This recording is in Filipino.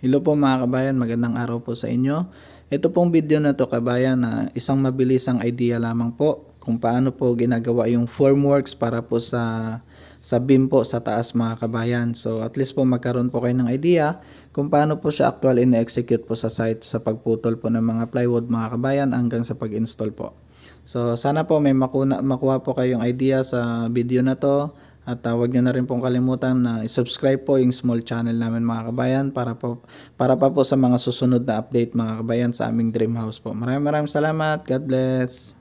Hello po mga kabayan, magandang araw po sa inyo. Ito pong video na to kabayan na isang mabilisang idea lamang po kung paano po ginagawa yung formworks para po sa sa beam po sa taas mga kabayan. So at least po magkaroon po kayo ng idea kung paano po siya actual in-execute po sa site sa pagputol po ng mga plywood mga kabayan hanggang sa pag-install po. So sana po may makuna, makuha po kayong idea sa video na to at uh, wag nyo na rin pong kalimutan na i-subscribe po yung small channel namin mga kabayan para po para pa po sa mga susunod na update mga kabayan sa aming dream house po. Maraming maraming salamat. God bless.